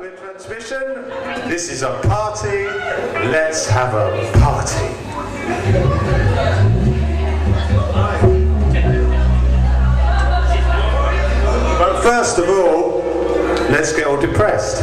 with transmission. This is a party. Let's have a party. But first of all, let's get all depressed.